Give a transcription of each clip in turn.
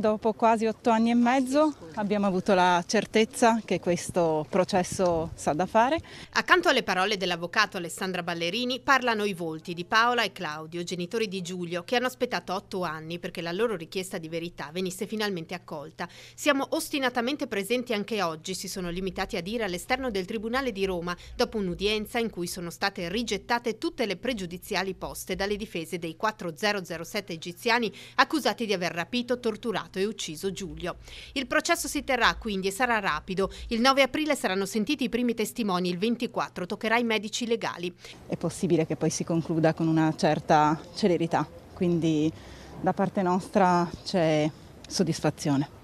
dopo quasi otto anni e mezzo abbiamo avuto la certezza che questo processo sa da fare. Accanto alle parole dell'avvocato Alessandra Ballerini parlano i volti di Paola e Claudio, genitori di Giulio, che hanno aspettato otto anni perché la loro richiesta di verità venisse finalmente accolta. Siamo ostinatamente presenti anche oggi, si sono limitati a dire all'esterno del Tribunale di Roma, dopo un'udienza in cui sono state rigettate tutte le pregiudiziali poste dalle difese dei 4007 egiziani accusati di aver rapito, torturato e ucciso Giulio. Il processo si terrà quindi e sarà rapido. Il 9 aprile saranno sentiti i primi testimoni, il 24 toccherà ai medici legali. È possibile che poi si concluda con una certa celerità, quindi da parte nostra c'è soddisfazione.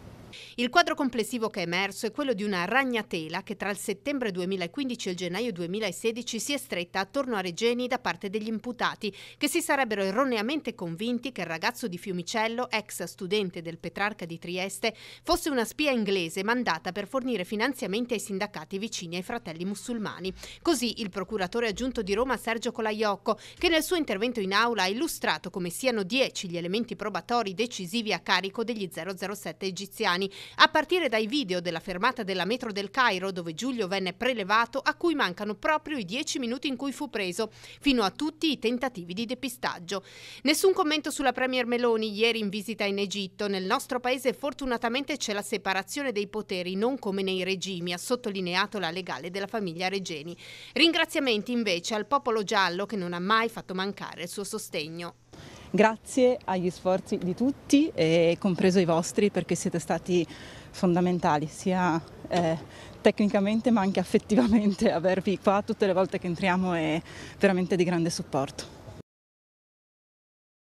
Il quadro complessivo che è emerso è quello di una ragnatela che tra il settembre 2015 e il gennaio 2016 si è stretta attorno a Regeni da parte degli imputati, che si sarebbero erroneamente convinti che il ragazzo di Fiumicello, ex studente del Petrarca di Trieste, fosse una spia inglese mandata per fornire finanziamenti ai sindacati vicini ai fratelli musulmani. Così il procuratore aggiunto di Roma Sergio Colaiocco, che nel suo intervento in aula ha illustrato come siano dieci gli elementi probatori decisivi a carico degli 007 egiziani, a partire dai video della fermata della metro del Cairo dove Giulio venne prelevato a cui mancano proprio i dieci minuti in cui fu preso, fino a tutti i tentativi di depistaggio. Nessun commento sulla Premier Meloni ieri in visita in Egitto. Nel nostro paese fortunatamente c'è la separazione dei poteri, non come nei regimi, ha sottolineato la legale della famiglia Regeni. Ringraziamenti invece al popolo giallo che non ha mai fatto mancare il suo sostegno grazie agli sforzi di tutti, compreso i vostri, perché siete stati fondamentali, sia eh, tecnicamente ma anche affettivamente. Avervi qua tutte le volte che entriamo è veramente di grande supporto.